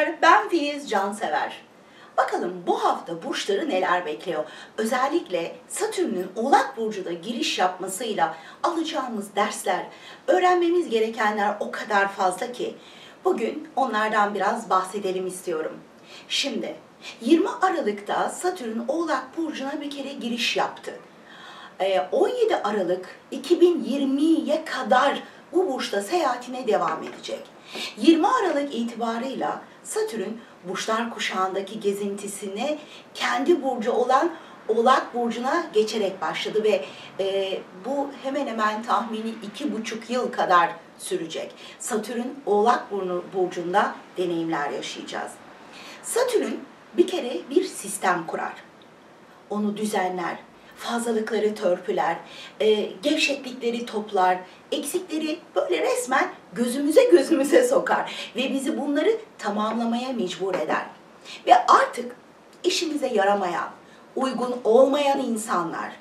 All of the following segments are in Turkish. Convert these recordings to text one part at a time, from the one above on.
Merhabalar, ben Filiz Cansever. Bakalım bu hafta burçları neler bekliyor? Özellikle Satürn'ün Oğlak Burcu'da giriş yapmasıyla alacağımız dersler, öğrenmemiz gerekenler o kadar fazla ki bugün onlardan biraz bahsedelim istiyorum. Şimdi 20 Aralık'ta Satürn Oğlak Burcu'na bir kere giriş yaptı. Ee, 17 Aralık 2020'ye kadar bu burçta seyahatine devam edecek. 20 Aralık itibarıyla Satürn burçlar kuşağındaki gezintisine kendi burcu olan Oğlak Burcu'na geçerek başladı ve e, bu hemen hemen tahmini iki buçuk yıl kadar sürecek. Satürn Oğlak Burcu'nda deneyimler yaşayacağız. Satürn bir kere bir sistem kurar. Onu düzenler, fazlalıkları törpüler, e, gevşeklikleri toplar, eksikleri böyle resmen gözümüze gözümüze sokar ve bizi bunları tamamlamaya mecbur eder. Ve artık işimize yaramayan, uygun olmayan insanlar,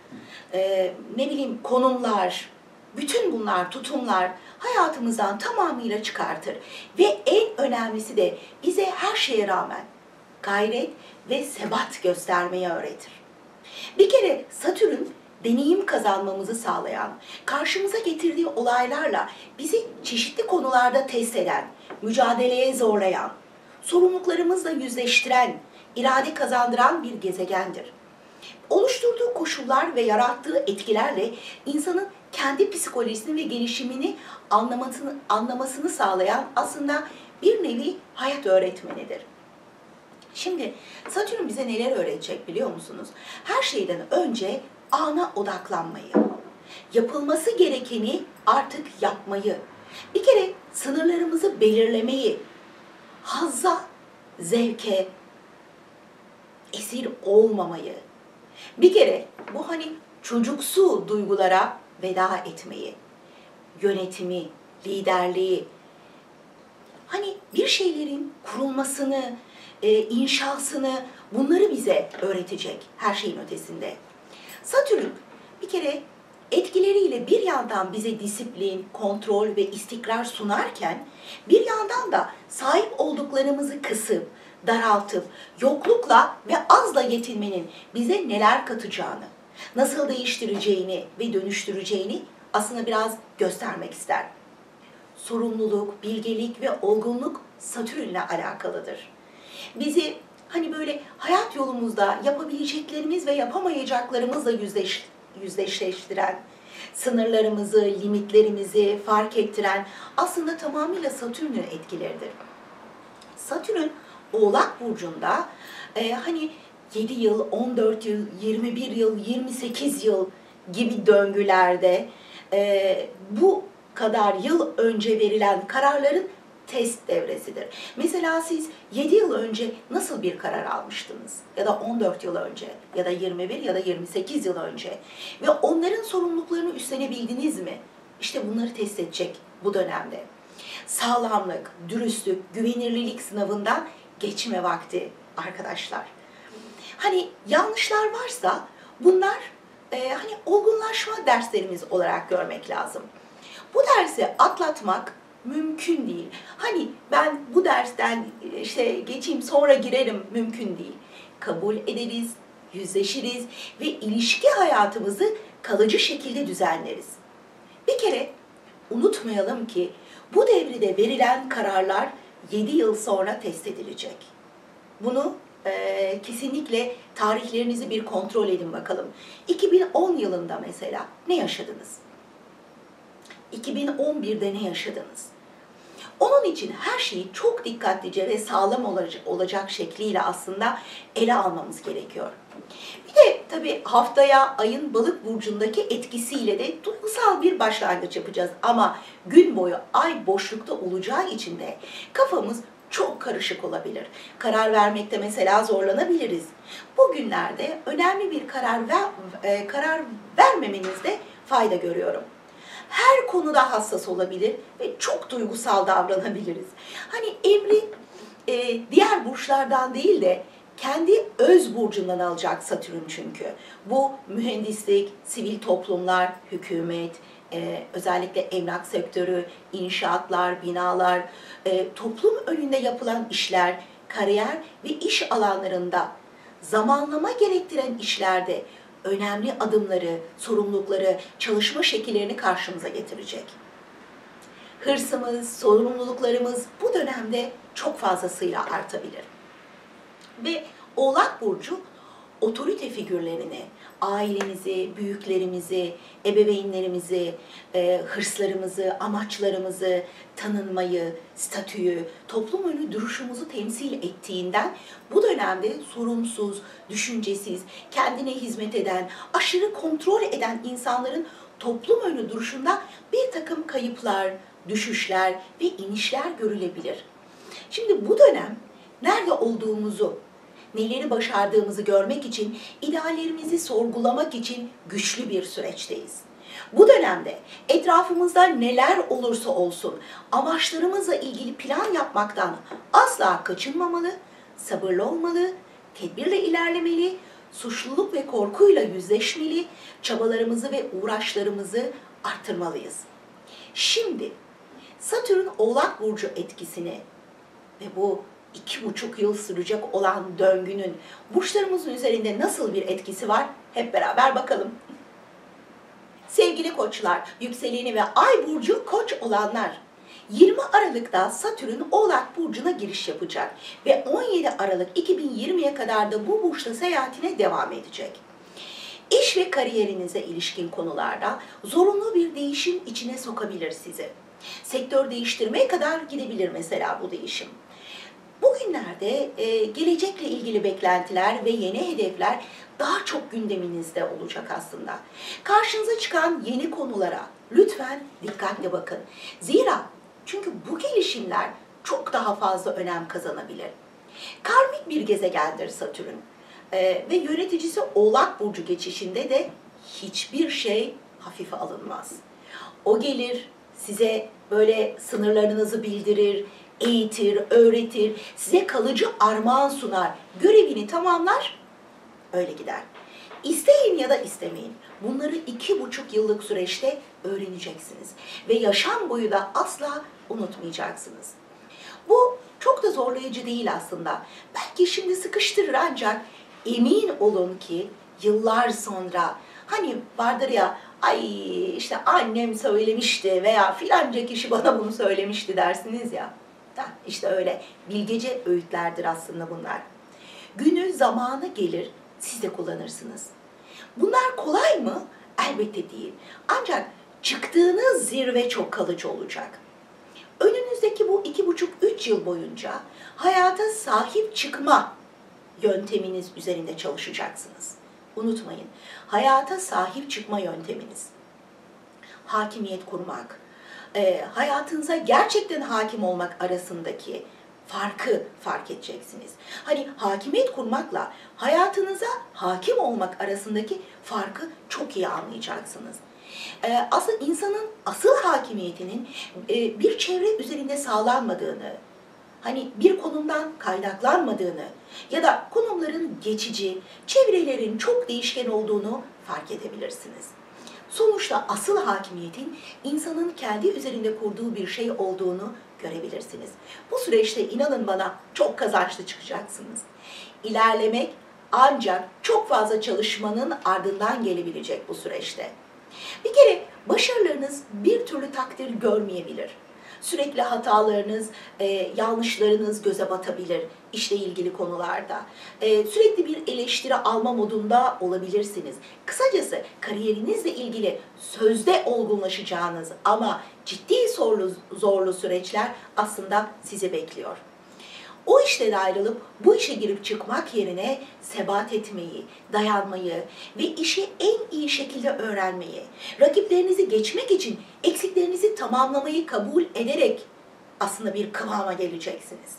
e, ne bileyim konumlar, bütün bunlar tutumlar hayatımızdan tamamıyla çıkartır. Ve en önemlisi de bize her şeye rağmen gayret ve sebat göstermeyi öğretir. Bir kere Satürn deneyim kazanmamızı sağlayan, karşımıza getirdiği olaylarla bizi çeşitli konularda test eden, mücadeleye zorlayan, sorumluluklarımızla yüzleştiren, irade kazandıran bir gezegendir. Oluşturduğu koşullar ve yarattığı etkilerle insanın kendi psikolojisini ve gelişimini anlamasını, anlamasını sağlayan aslında bir nevi hayat öğretmenidir. Şimdi Satürn bize neler öğretecek biliyor musunuz? Her şeyden önce ana odaklanmayı, yapılması gerekeni artık yapmayı, bir kere sınırlarımızı belirlemeyi, hazza, zevke, esir olmamayı, bir kere bu hani çocuksu duygulara veda etmeyi, yönetimi, liderliği, hani bir şeylerin kurulmasını, e, inşasını bunları bize öğretecek her şeyin ötesinde. Satürn bir kere etkileriyle bir yandan bize disiplin, kontrol ve istikrar sunarken bir yandan da sahip olduklarımızı kısıp, daraltıp, yoklukla ve azla yetinmenin bize neler katacağını, nasıl değiştireceğini ve dönüştüreceğini aslında biraz göstermek ister. Sorumluluk, bilgelik ve olgunluk Satürn'le alakalıdır bizi hani böyle hayat yolumuzda yapabileceklerimiz ve yapamayacaklarımızla yüzleş, yüzleşleştiren, sınırlarımızı, limitlerimizi fark ettiren aslında tamamıyla Satürn'ün etkileridir. Satürn Oğlak Burcu'nda e, hani 7 yıl, 14 yıl, 21 yıl, 28 yıl gibi döngülerde e, bu kadar yıl önce verilen kararların test devresidir. Mesela siz 7 yıl önce nasıl bir karar almıştınız? Ya da 14 yıl önce ya da 21 ya da 28 yıl önce ve onların sorumluluklarını üstlenebildiniz mi? İşte bunları test edecek bu dönemde. Sağlamlık, dürüstlük, güvenirlilik sınavından geçme vakti arkadaşlar. Hani yanlışlar varsa bunlar e, hani olgunlaşma derslerimiz olarak görmek lazım. Bu dersi atlatmak mümkün değil. Hani ben bu dersten işte geçeyim sonra girerim mümkün değil. Kabul ederiz, yüzleşiriz ve ilişki hayatımızı kalıcı şekilde düzenleriz. Bir kere unutmayalım ki bu devrede verilen kararlar 7 yıl sonra test edilecek. Bunu e, kesinlikle tarihlerinizi bir kontrol edin bakalım. 2010 yılında mesela ne yaşadınız? 2011'de ne yaşadınız? Onun için her şeyi çok dikkatlice ve sağlam olacak, olacak şekliyle aslında ele almamız gerekiyor. Bir de tabii haftaya ayın balık burcundaki etkisiyle de duygusal bir başlangıç yapacağız. Ama gün boyu ay boşlukta olacağı için de kafamız çok karışık olabilir. Karar vermekte mesela zorlanabiliriz. Bugünlerde önemli bir karar ver, e, karar vermemenizde fayda görüyorum her konuda hassas olabilir ve çok duygusal davranabiliriz. Hani emri e, diğer burçlardan değil de kendi öz burcundan alacak Satürn çünkü. Bu mühendislik, sivil toplumlar, hükümet, e, özellikle emlak sektörü, inşaatlar, binalar, e, toplum önünde yapılan işler, kariyer ve iş alanlarında zamanlama gerektiren işlerde önemli adımları, sorumlulukları, çalışma şekillerini karşımıza getirecek. Hırsımız, sorumluluklarımız bu dönemde çok fazlasıyla artabilir. Ve Oğlak Burcu otorite figürlerini, ailemizi, büyüklerimizi, ebeveynlerimizi, e, hırslarımızı, amaçlarımızı, tanınmayı, statüyü, toplum önü duruşumuzu temsil ettiğinden bu dönemde sorumsuz, düşüncesiz, kendine hizmet eden, aşırı kontrol eden insanların toplum önü duruşunda bir takım kayıplar, düşüşler ve inişler görülebilir. Şimdi bu dönem nerede olduğumuzu, neleri başardığımızı görmek için, ideallerimizi sorgulamak için güçlü bir süreçteyiz. Bu dönemde etrafımızda neler olursa olsun amaçlarımızla ilgili plan yapmaktan asla kaçınmamalı, sabırlı olmalı, tedbirle ilerlemeli, suçluluk ve korkuyla yüzleşmeli, çabalarımızı ve uğraşlarımızı arttırmalıyız. Şimdi Satürn Oğlak Burcu etkisini ve bu iki buçuk yıl sürecek olan döngünün burçlarımızın üzerinde nasıl bir etkisi var hep beraber bakalım. Sevgili koçlar, yükseleni ve ay burcu koç olanlar 20 Aralık'ta Satürn Oğlak Burcu'na giriş yapacak ve 17 Aralık 2020'ye kadar da bu burçta seyahatine devam edecek. İş ve kariyerinize ilişkin konularda zorunlu bir değişim içine sokabilir sizi. Sektör değiştirmeye kadar gidebilir mesela bu değişim. Bugünlerde e, gelecekle ilgili beklentiler ve yeni hedefler daha çok gündeminizde olacak aslında. Karşınıza çıkan yeni konulara lütfen dikkatle bakın. Zira çünkü bu gelişimler çok daha fazla önem kazanabilir. Karmik bir gezegendir Satürn ee, ve yöneticisi Oğlak Burcu geçişinde de hiçbir şey hafife alınmaz. O gelir size böyle sınırlarınızı bildirir, eğitir, öğretir, size kalıcı armağan sunar, görevini tamamlar, öyle gider. İsteyin ya da istemeyin. Bunları iki buçuk yıllık süreçte öğreneceksiniz. Ve yaşam boyu da asla unutmayacaksınız. Bu çok da zorlayıcı değil aslında. Belki şimdi sıkıştırır ancak emin olun ki yıllar sonra hani vardır ya ay işte annem söylemişti veya filanca kişi bana bunu söylemişti dersiniz ya. Da işte öyle bilgece öğütlerdir aslında bunlar. Günü zamanı gelir siz de kullanırsınız. Bunlar kolay mı? Elbette değil. Ancak çıktığınız zirve çok kalıcı olacak. Önünüzdeki bu iki buçuk, üç yıl boyunca hayata sahip çıkma yönteminiz üzerinde çalışacaksınız. Unutmayın, hayata sahip çıkma yönteminiz. Hakimiyet kurmak, e, hayatınıza gerçekten hakim olmak arasındaki farkı fark edeceksiniz. Hani hakimiyet kurmakla hayatınıza hakim olmak arasındaki farkı çok iyi anlayacaksınız. Ee, aslında insanın asıl hakimiyetinin e, bir çevre üzerinde sağlanmadığını, hani bir konumdan kaynaklanmadığını ya da konumların geçici, çevrelerin çok değişken olduğunu fark edebilirsiniz. Sonuçta asıl hakimiyetin insanın kendi üzerinde kurduğu bir şey olduğunu görebilirsiniz. Bu süreçte inanın bana çok kazançlı çıkacaksınız. İlerlemek ancak çok fazla çalışmanın ardından gelebilecek bu süreçte. Bir kere başarılarınız bir türlü takdir görmeyebilir. Sürekli hatalarınız, e, yanlışlarınız göze batabilir işle ilgili konularda. E, sürekli bir eleştiri alma modunda olabilirsiniz. Kısacası kariyerinizle ilgili sözde olgunlaşacağınız ama ciddi zorlu, zorlu süreçler aslında sizi bekliyor. O işten ayrılıp bu işe girip çıkmak yerine sebat etmeyi, dayanmayı ve işi en iyi şekilde öğrenmeyi, rakiplerinizi geçmek için eksiklerinizi tamamlamayı kabul ederek aslında bir kıvama geleceksiniz.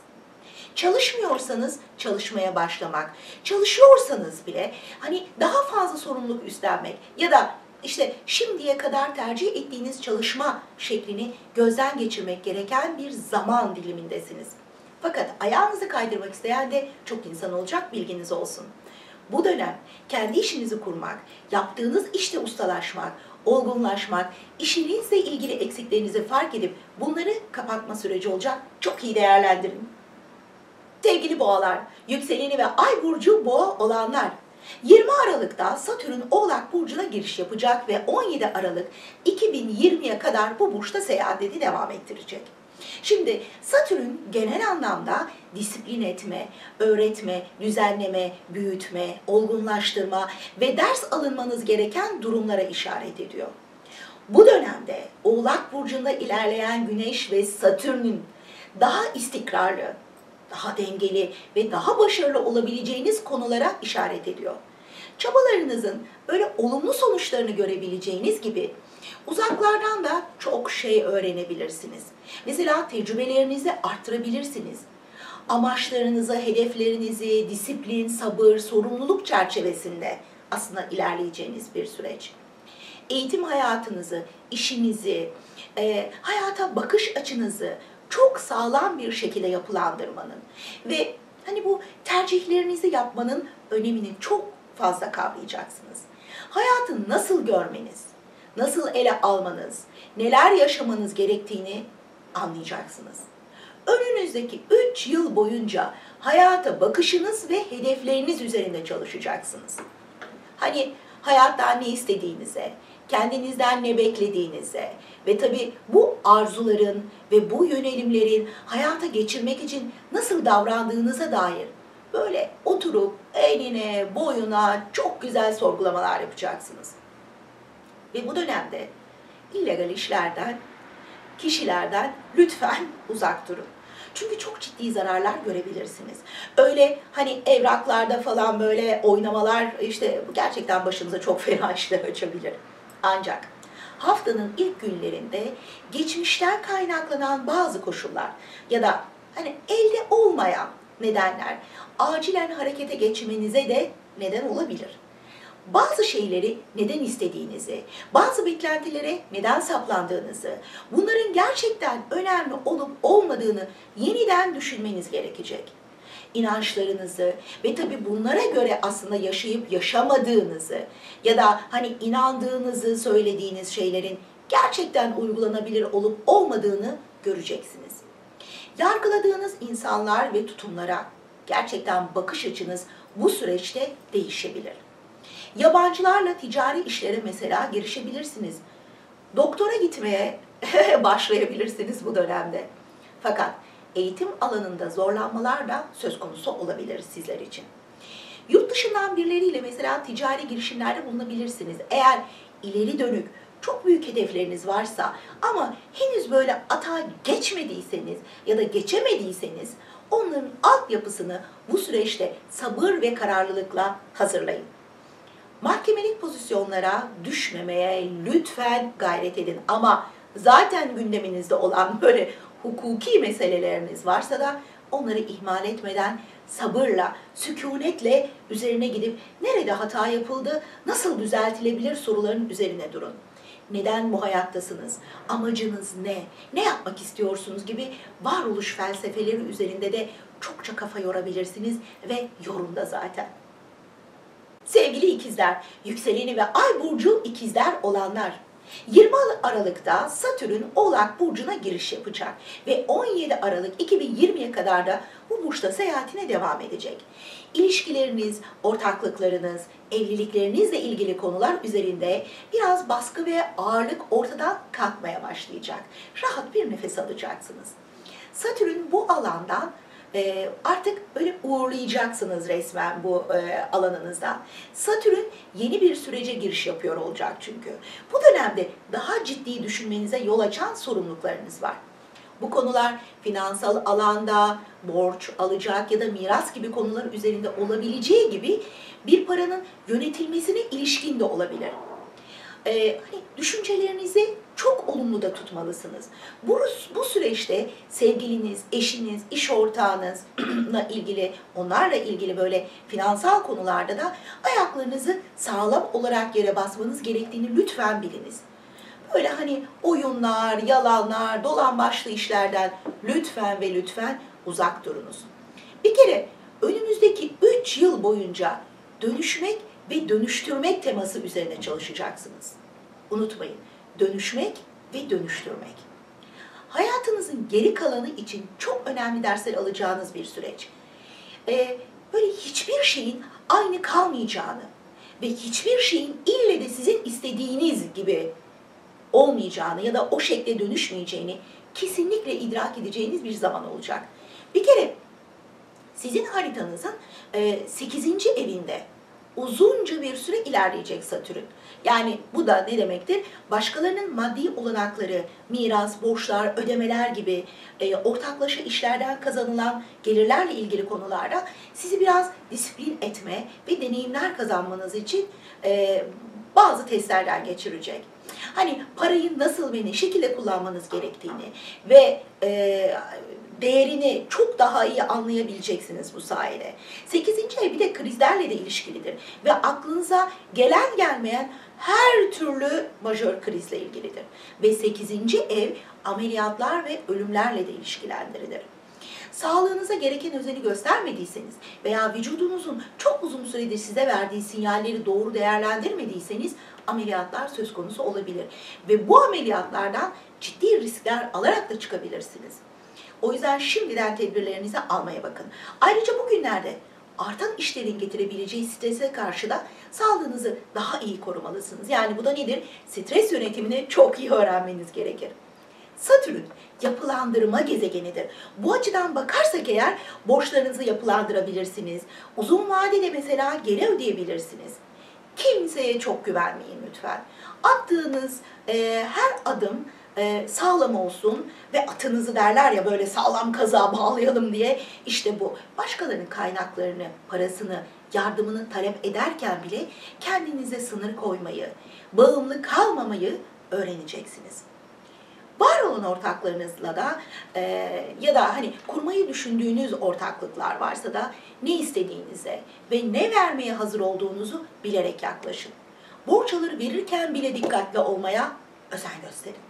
Çalışmıyorsanız çalışmaya başlamak, çalışıyorsanız bile hani daha fazla sorumluluk üstlenmek ya da işte şimdiye kadar tercih ettiğiniz çalışma şeklini gözden geçirmek gereken bir zaman dilimindesiniz. Fakat ayağınızı kaydırmak isteyen de çok insan olacak bilginiz olsun. Bu dönem kendi işinizi kurmak, yaptığınız işte ustalaşmak, olgunlaşmak, işinizle ilgili eksiklerinizi fark edip bunları kapatma süreci olacak. Çok iyi değerlendirin. Sevgili boğalar, yükseleni ve ay burcu boğa olanlar, 20 Aralık'ta Satürn Oğlak Burcu'na giriş yapacak ve 17 Aralık 2020'ye kadar bu burçta seyahatini devam ettirecek. Şimdi Satürn genel anlamda disiplin etme, öğretme, düzenleme, büyütme, olgunlaştırma ve ders alınmanız gereken durumlara işaret ediyor. Bu dönemde Oğlak Burcu'nda ilerleyen Güneş ve Satürn'ün daha istikrarlı, daha dengeli ve daha başarılı olabileceğiniz konulara işaret ediyor. Çabalarınızın böyle olumlu sonuçlarını görebileceğiniz gibi uzaklardan da çok şey öğrenebilirsiniz. Mesela tecrübelerinizi arttırabilirsiniz. Amaçlarınızı, hedeflerinizi, disiplin, sabır, sorumluluk çerçevesinde aslında ilerleyeceğiniz bir süreç. Eğitim hayatınızı, işinizi, e, hayata bakış açınızı çok sağlam bir şekilde yapılandırmanın ve hani bu tercihlerinizi yapmanın önemini çok fazla kavrayacaksınız. Hayatı nasıl görmeniz, nasıl ele almanız, neler yaşamanız gerektiğini anlayacaksınız. Önünüzdeki 3 yıl boyunca hayata bakışınız ve hedefleriniz üzerinde çalışacaksınız. Hani hayattan ne istediğinize, kendinizden ne beklediğinize ve tabii bu arzuların ve bu yönelimlerin hayata geçirmek için nasıl davrandığınıza dair böyle oturup enine boyuna çok güzel sorgulamalar yapacaksınız. Ve bu dönemde illegal işlerden, kişilerden lütfen uzak durun. Çünkü çok ciddi zararlar görebilirsiniz. Öyle hani evraklarda falan böyle oynamalar işte gerçekten başınıza çok fena işler açabilir. Ancak haftanın ilk günlerinde geçmişten kaynaklanan bazı koşullar ya da hani elde olmayan nedenler acilen harekete geçmenize de neden olabilir. Bazı şeyleri neden istediğinizi, bazı beklentilere neden saplandığınızı, bunların gerçekten önemli olup olmadığını yeniden düşünmeniz gerekecek inançlarınızı ve tabi bunlara göre aslında yaşayıp yaşamadığınızı ya da hani inandığınızı söylediğiniz şeylerin gerçekten uygulanabilir olup olmadığını göreceksiniz. Yargıladığınız insanlar ve tutumlara gerçekten bakış açınız bu süreçte değişebilir. Yabancılarla ticari işlere mesela girişebilirsiniz. Doktora gitmeye başlayabilirsiniz bu dönemde. Fakat eğitim alanında zorlanmalar da söz konusu olabilir sizler için. Yurt dışından birileriyle mesela ticari girişimlerde bulunabilirsiniz. Eğer ileri dönük çok büyük hedefleriniz varsa ama henüz böyle ata geçmediyseniz ya da geçemediyseniz onların altyapısını bu süreçte sabır ve kararlılıkla hazırlayın. Mahkemelik pozisyonlara düşmemeye lütfen gayret edin ama zaten gündeminizde olan böyle hukuki meseleleriniz varsa da onları ihmal etmeden sabırla, sükunetle üzerine gidip nerede hata yapıldı, nasıl düzeltilebilir soruların üzerine durun. Neden bu hayattasınız? Amacınız ne? Ne yapmak istiyorsunuz gibi varoluş felsefeleri üzerinde de çokça kafa yorabilirsiniz ve yorumda zaten. Sevgili ikizler, yükseleni ve ay burcu ikizler olanlar, 20 Aralık'ta Satürn Oğlak Burcu'na giriş yapacak ve 17 Aralık 2020'ye kadar da bu burçta seyahatine devam edecek. İlişkileriniz, ortaklıklarınız, evliliklerinizle ilgili konular üzerinde biraz baskı ve ağırlık ortadan kalkmaya başlayacak. Rahat bir nefes alacaksınız. Satürn bu alandan e, artık böyle uğurlayacaksınız resmen bu e, alanınızdan. Satürn yeni bir sürece giriş yapıyor olacak çünkü. Bu dönemde daha ciddi düşünmenize yol açan sorumluluklarınız var. Bu konular finansal alanda, borç, alacak ya da miras gibi konular üzerinde olabileceği gibi bir paranın yönetilmesine ilişkin de olabilir. Ee, hani düşüncelerinizi çok olumlu da tutmalısınız. Bu, bu süreçte sevgiliniz, eşiniz, iş ortağınızla ilgili, onlarla ilgili böyle finansal konularda da ayaklarınızı sağlam olarak yere basmanız gerektiğini lütfen biliniz. Böyle hani oyunlar, yalanlar, dolan başlı işlerden lütfen ve lütfen uzak durunuz. Bir kere önümüzdeki 3 yıl boyunca dönüşmek ve dönüştürmek teması üzerine çalışacaksınız. Unutmayın, dönüşmek ve dönüştürmek. Hayatınızın geri kalanı için çok önemli dersler alacağınız bir süreç. Ee, böyle hiçbir şeyin aynı kalmayacağını ve hiçbir şeyin ille de sizin istediğiniz gibi olmayacağını ya da o şekle dönüşmeyeceğini kesinlikle idrak edeceğiniz bir zaman olacak. Bir kere sizin haritanızın 8. evinde uzunca bir süre ilerleyecek Satürn. Yani bu da ne demektir? Başkalarının maddi olanakları, miras, borçlar, ödemeler gibi e, ortaklaşa işlerden kazanılan gelirlerle ilgili konularda sizi biraz disiplin etme ve deneyimler kazanmanız için e, bazı testlerden geçirecek. Hani parayı nasıl ve ne şekilde kullanmanız gerektiğini ve e, değerini çok daha iyi anlayabileceksiniz bu sayede. Sekizinci ev bir de krizlerle de ilişkilidir ve aklınıza gelen gelmeyen her türlü majör krizle ilgilidir. Ve sekizinci ev ameliyatlar ve ölümlerle de ilişkilendirilir. Sağlığınıza gereken özeni göstermediyseniz veya vücudunuzun çok uzun süredir size verdiği sinyalleri doğru değerlendirmediyseniz ameliyatlar söz konusu olabilir. Ve bu ameliyatlardan ciddi riskler alarak da çıkabilirsiniz. O yüzden şimdiden tedbirlerinizi almaya bakın. Ayrıca bugünlerde artan işlerin getirebileceği strese karşı da sağlığınızı daha iyi korumalısınız. Yani bu da nedir? Stres yönetimini çok iyi öğrenmeniz gerekir. Satürn yapılandırma gezegenidir. Bu açıdan bakarsak eğer borçlarınızı yapılandırabilirsiniz. Uzun vadede mesela geri ödeyebilirsiniz. Kimseye çok güvenmeyin lütfen. Attığınız e, her adım e, sağlam olsun ve atınızı derler ya böyle sağlam kaza bağlayalım diye işte bu. Başkalarının kaynaklarını, parasını, yardımını talep ederken bile kendinize sınır koymayı, bağımlı kalmamayı öğreneceksiniz var olan ortaklarınızla da e, ya da hani kurmayı düşündüğünüz ortaklıklar varsa da ne istediğinize ve ne vermeye hazır olduğunuzu bilerek yaklaşın. Borç alır verirken bile dikkatli olmaya özen gösterin.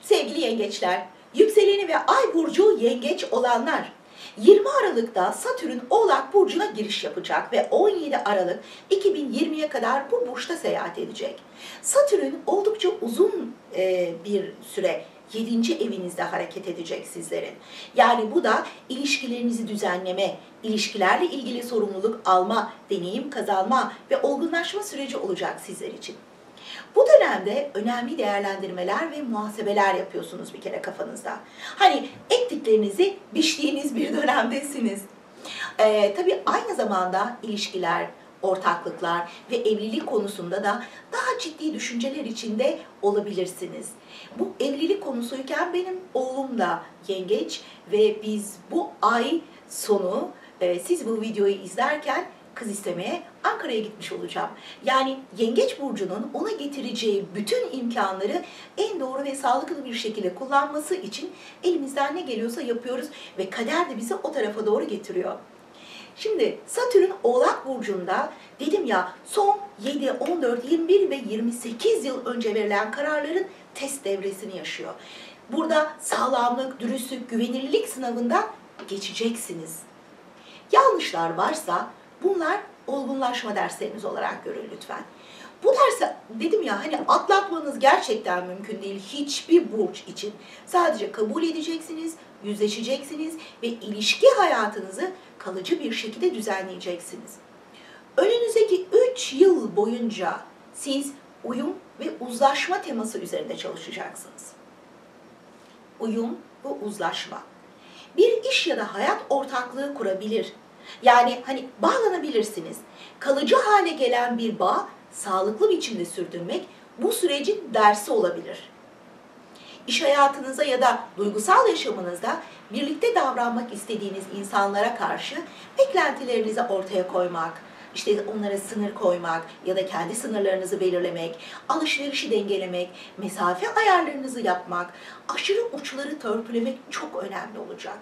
Sevgili yengeçler, yükseleni ve ay burcu yengeç olanlar 20 Aralık'ta Satürn Oğlak Burcu'na giriş yapacak ve 17 Aralık 2020'ye kadar bu burçta seyahat edecek. Satürn oldukça uzun e, bir süre 7. evinizde hareket edecek sizlerin. Yani bu da ilişkilerinizi düzenleme, ilişkilerle ilgili sorumluluk alma, deneyim kazanma ve olgunlaşma süreci olacak sizler için. Bu dönemde önemli değerlendirmeler ve muhasebeler yapıyorsunuz bir kere kafanızda. Hani ektiklerinizi biçtiğiniz bir dönemdesiniz. Ee, tabii aynı zamanda ilişkiler, ortaklıklar ve evlilik konusunda da daha ciddi düşünceler içinde olabilirsiniz. Bu evlilik konusuyken benim oğlum da yengeç ve biz bu ay sonu e, siz bu videoyu izlerken kız istemeye Ankara'ya gitmiş olacağım. Yani Yengeç Burcu'nun ona getireceği bütün imkanları en doğru ve sağlıklı bir şekilde kullanması için elimizden ne geliyorsa yapıyoruz ve kader de bizi o tarafa doğru getiriyor. Şimdi Satürn Oğlak Burcu'nda dedim ya son 7, 14, 21 ve 28 yıl önce verilen kararların test devresini yaşıyor. Burada sağlamlık, dürüstlük, güvenilirlik sınavından geçeceksiniz. Yanlışlar varsa bunlar olgunlaşma dersleriniz olarak görün lütfen. Bu dersi dedim ya hani atlatmanız gerçekten mümkün değil hiçbir burç için. Sadece kabul edeceksiniz, yüzleşeceksiniz ve ilişki hayatınızı kalıcı bir şekilde düzenleyeceksiniz. Önünüzdeki 3 yıl boyunca siz uyum ve uzlaşma teması üzerinde çalışacaksınız. Uyum ve uzlaşma. Bir iş ya da hayat ortaklığı kurabilir. Yani hani bağlanabilirsiniz. Kalıcı hale gelen bir bağ sağlıklı biçimde sürdürmek bu sürecin dersi olabilir. İş hayatınıza ya da duygusal yaşamınızda birlikte davranmak istediğiniz insanlara karşı beklentilerinizi ortaya koymak, işte onlara sınır koymak ya da kendi sınırlarınızı belirlemek, alışverişi dengelemek, mesafe ayarlarınızı yapmak, aşırı uçları törpülemek çok önemli olacak.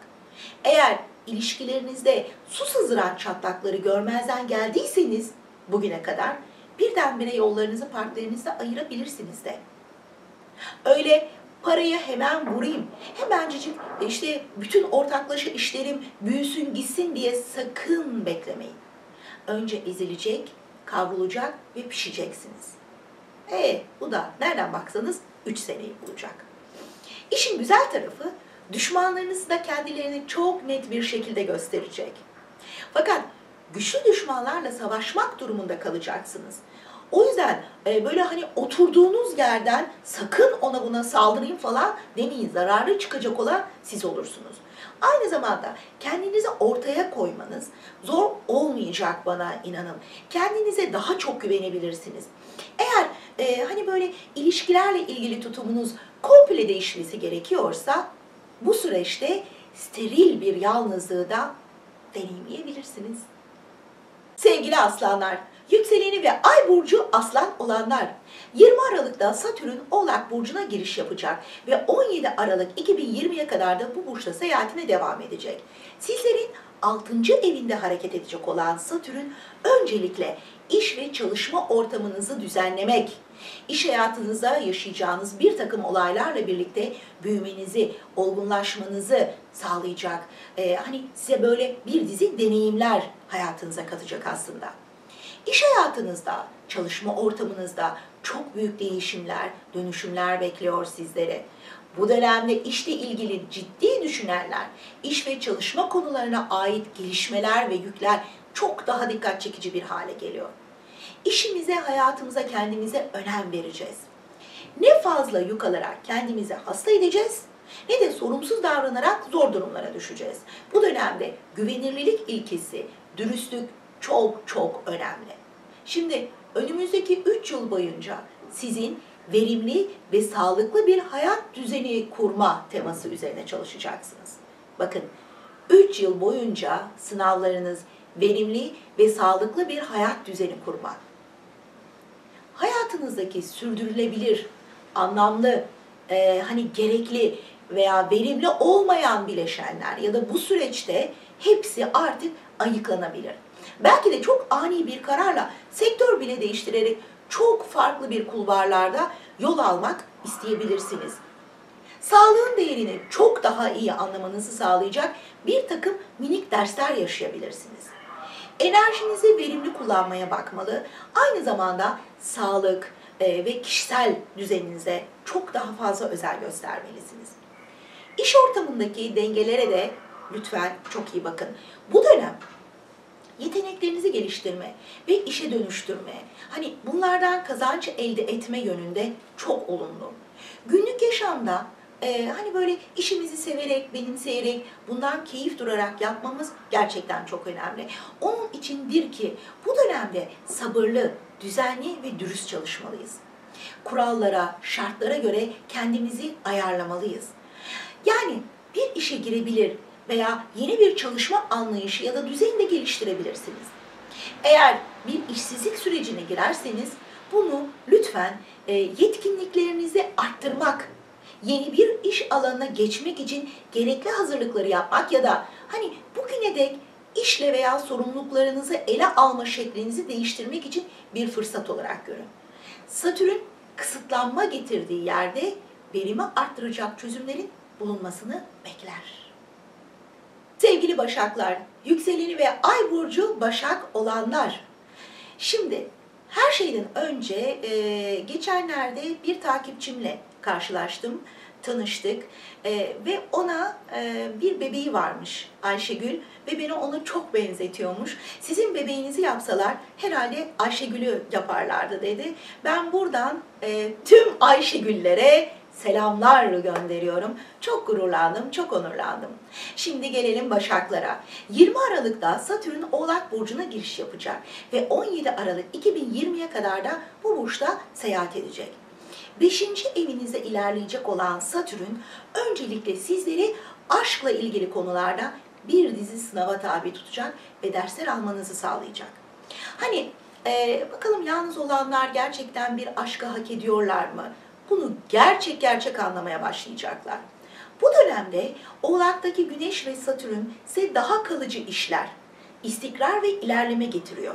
Eğer ilişkilerinizde su sızdıran çatlakları görmezden geldiyseniz bugüne kadar birdenbire yollarınızı partnerinizle ayırabilirsiniz de. Öyle parayı hemen vurayım, hemencecik işte bütün ortaklaşa işlerim büyüsün gitsin diye sakın beklemeyin. Önce ezilecek, kavrulacak ve pişeceksiniz. E bu da nereden baksanız 3 seneyi bulacak. İşin güzel tarafı düşmanlarınız da kendilerini çok net bir şekilde gösterecek. Fakat güçlü düşmanlarla savaşmak durumunda kalacaksınız. O yüzden e, böyle hani oturduğunuz yerden sakın ona buna saldırayım falan demeyin. Zararlı çıkacak olan siz olursunuz. Aynı zamanda kendinizi ortaya koymanız zor olmayacak bana inanın. Kendinize daha çok güvenebilirsiniz. Eğer e, hani böyle ilişkilerle ilgili tutumunuz komple değişmesi gerekiyorsa bu süreçte steril bir yalnızlığı da deneyimleyebilirsiniz. Sevgili aslanlar, yükseleni ve ay burcu aslan olanlar 20 Aralık'ta Satürn Oğlak Burcu'na giriş yapacak ve 17 Aralık 2020'ye kadar da bu burçta seyahatine devam edecek. Sizlerin 6. evinde hareket edecek olan Satürn öncelikle iş ve çalışma ortamınızı düzenlemek, iş hayatınızda yaşayacağınız bir takım olaylarla birlikte büyümenizi, olgunlaşmanızı sağlayacak. Ee, hani size böyle bir dizi deneyimler hayatınıza katacak aslında. İş hayatınızda, çalışma ortamınızda çok büyük değişimler, dönüşümler bekliyor sizleri. Bu dönemde işle ilgili ciddi düşünenler, iş ve çalışma konularına ait gelişmeler ve yükler çok daha dikkat çekici bir hale geliyor. İşimize, hayatımıza, kendimize önem vereceğiz. Ne fazla yük alarak kendimizi hasta edeceğiz, ne de sorumsuz davranarak zor durumlara düşeceğiz. Bu dönemde güvenirlilik ilkesi, dürüstlük çok çok önemli. Şimdi önümüzdeki 3 yıl boyunca sizin verimli ve sağlıklı bir hayat düzeni kurma teması üzerine çalışacaksınız. Bakın 3 yıl boyunca sınavlarınız verimli ve sağlıklı bir hayat düzeni kurmak. Hayatınızdaki sürdürülebilir, anlamlı, e, hani gerekli veya verimli olmayan bileşenler ya da bu süreçte hepsi artık ayıklanabilir. Belki de çok ani bir kararla sektör bile değiştirerek çok farklı bir kulvarlarda yol almak isteyebilirsiniz. Sağlığın değerini çok daha iyi anlamanızı sağlayacak bir takım minik dersler yaşayabilirsiniz. Enerjinizi verimli kullanmaya bakmalı. Aynı zamanda sağlık e, ve kişisel düzeninize çok daha fazla özel göstermelisiniz. İş ortamındaki dengelere de lütfen çok iyi bakın. Bu dönem yeteneklerinizi geliştirme ve işe dönüştürme, hani bunlardan kazanç elde etme yönünde çok olumlu. Günlük yaşamda e, hani böyle işimizi severek, benimseyerek, bundan keyif durarak yapmamız gerçekten çok önemli. Onun içindir ki bu dönemde sabırlı, düzenli ve dürüst çalışmalıyız. Kurallara, şartlara göre kendimizi ayarlamalıyız. Yani bir işe girebilir veya yeni bir çalışma anlayışı ya da düzeni de geliştirebilirsiniz. Eğer bir işsizlik sürecine girerseniz bunu lütfen e, yetkinliklerinizi arttırmak, yeni bir iş alanına geçmek için gerekli hazırlıkları yapmak ya da hani bugüne dek işle veya sorumluluklarınızı ele alma şeklinizi değiştirmek için bir fırsat olarak görün. Satürn kısıtlanma getirdiği yerde verimi arttıracak çözümlerin bulunmasını bekler. Sevgili Başaklar, yükseleni ve ay burcu Başak olanlar. Şimdi her şeyden önce geçenlerde bir takipçimle karşılaştım, tanıştık e, ve ona e, bir bebeği varmış Ayşegül ve beni ona çok benzetiyormuş. Sizin bebeğinizi yapsalar herhalde Ayşegül'ü yaparlardı dedi. Ben buradan e, tüm Ayşegüllere selamlar gönderiyorum. Çok gururlandım, çok onurlandım. Şimdi gelelim Başaklara. 20 Aralık'ta Satürn Oğlak Burcu'na giriş yapacak ve 17 Aralık 2020'ye kadar da bu burçta seyahat edecek. Beşinci evinize ilerleyecek olan Satürn öncelikle sizleri aşkla ilgili konularda bir dizi sınava tabi tutacak ve dersler almanızı sağlayacak. Hani e, bakalım yalnız olanlar gerçekten bir aşkı hak ediyorlar mı? Bunu gerçek gerçek anlamaya başlayacaklar. Bu dönemde Oğlak'taki Güneş ve Satürn size daha kalıcı işler, istikrar ve ilerleme getiriyor.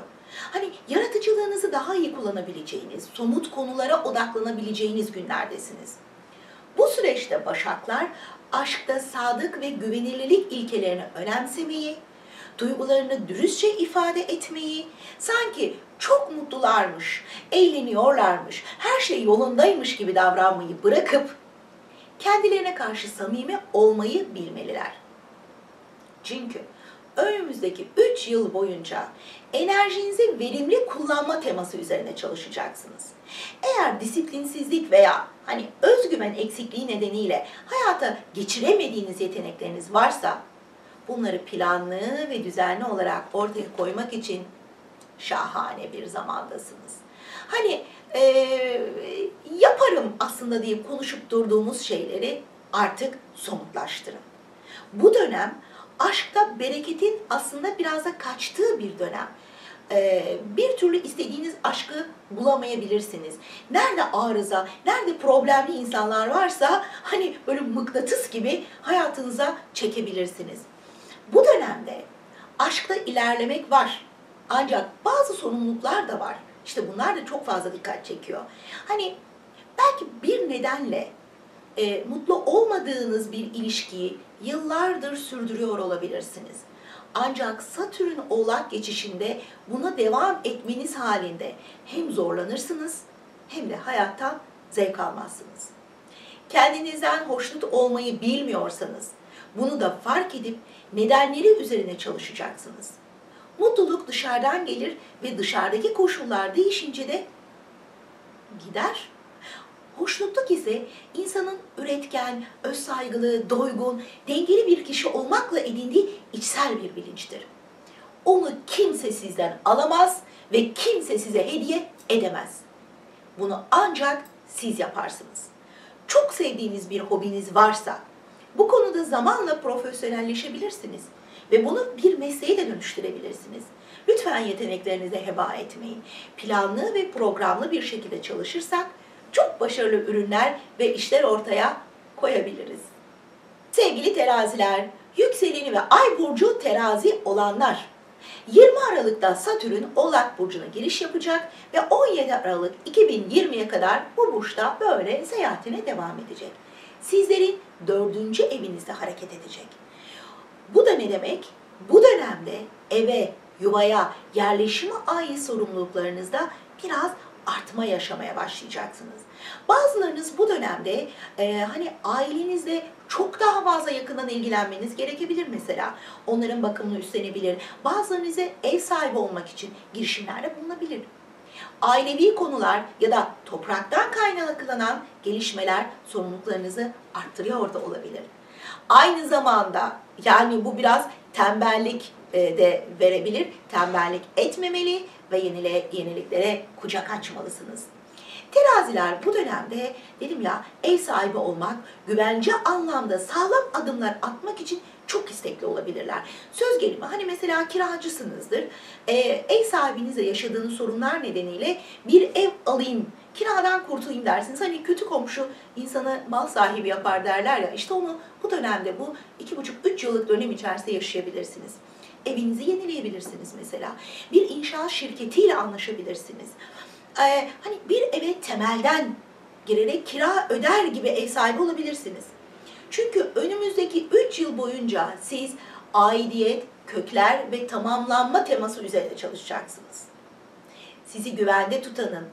Hani yaratıcılığınızı daha iyi kullanabileceğiniz, somut konulara odaklanabileceğiniz günlerdesiniz. Bu süreçte Başaklar aşkta sadık ve güvenilirlik ilkelerini önemsemeyi, duygularını dürüstçe ifade etmeyi, sanki çok mutlularmış, eğleniyorlarmış, her şey yolundaymış gibi davranmayı bırakıp kendilerine karşı samimi olmayı bilmeliler. Çünkü önümüzdeki 3 yıl boyunca enerjinizi verimli kullanma teması üzerine çalışacaksınız. Eğer disiplinsizlik veya hani özgüven eksikliği nedeniyle hayata geçiremediğiniz yetenekleriniz varsa bunları planlı ve düzenli olarak ortaya koymak için şahane bir zamandasınız. Hani e, yaparım aslında diye konuşup durduğumuz şeyleri artık somutlaştırın. Bu dönem aşkta bereketin aslında biraz da kaçtığı bir dönem. Ee, bir türlü istediğiniz aşkı bulamayabilirsiniz. Nerede arıza, nerede problemli insanlar varsa hani böyle mıknatıs gibi hayatınıza çekebilirsiniz. Bu dönemde aşkta ilerlemek var. Ancak bazı sorumluluklar da var. İşte bunlar da çok fazla dikkat çekiyor. Hani belki bir nedenle e, mutlu olmadığınız bir ilişkiyi yıllardır sürdürüyor olabilirsiniz. Ancak Satürn oğlak geçişinde buna devam etmeniz halinde hem zorlanırsınız hem de hayattan zevk almazsınız. Kendinizden hoşnut olmayı bilmiyorsanız bunu da fark edip nedenleri üzerine çalışacaksınız. Mutluluk dışarıdan gelir ve dışarıdaki koşullar değişince de gider. Hoşnutluk ise insanın üretken, öz saygılı, doygun, dengeli bir kişi olmakla edindiği içsel bir bilinçtir. Onu kimse sizden alamaz ve kimse size hediye edemez. Bunu ancak siz yaparsınız. Çok sevdiğiniz bir hobiniz varsa bu konuda zamanla profesyonelleşebilirsiniz ve bunu bir mesleğe de dönüştürebilirsiniz. Lütfen yeteneklerinizi heba etmeyin. Planlı ve programlı bir şekilde çalışırsak çok başarılı ürünler ve işler ortaya koyabiliriz. Sevgili teraziler, yükseleni ve ay burcu terazi olanlar. 20 Aralık'ta Satürn Oğlak Burcu'na giriş yapacak ve 17 Aralık 2020'ye kadar bu burçta böyle seyahatine devam edecek. Sizlerin dördüncü evinizde hareket edecek. Bu da ne demek? Bu dönemde eve, yuvaya, yerleşime ait sorumluluklarınızda biraz artma yaşamaya başlayacaksınız. Bazılarınız bu dönemde e, hani ailenizle çok daha fazla yakından ilgilenmeniz gerekebilir mesela. Onların bakımını üstlenebilir. Bazılarınız ev sahibi olmak için girişimlerde bulunabilir. Ailevi konular ya da topraktan kaynaklanan gelişmeler sorumluluklarınızı arttırıyor da olabilir. Aynı zamanda yani bu biraz tembellik e, de verebilir. Tembellik etmemeli ve yenile, yeniliklere kucak açmalısınız. Teraziler bu dönemde dedim ya ev sahibi olmak, güvence anlamda sağlam adımlar atmak için çok istekli olabilirler. Söz gelimi hani mesela kiracısınızdır. E, ev sahibinizle yaşadığınız sorunlar nedeniyle bir ev alayım, kiradan kurtulayım dersiniz. Hani kötü komşu insanı mal sahibi yapar derler ya. İşte onu bu dönemde bu iki buçuk üç yıllık dönem içerisinde yaşayabilirsiniz. Evinizi yenileyebilirsiniz mesela. Bir inşaat şirketiyle anlaşabilirsiniz. Ee, hani bir eve temelden girerek kira öder gibi ev sahibi olabilirsiniz. Çünkü önümüzdeki 3 yıl boyunca siz aidiyet, kökler ve tamamlanma teması üzerinde çalışacaksınız. Sizi güvende tutanın,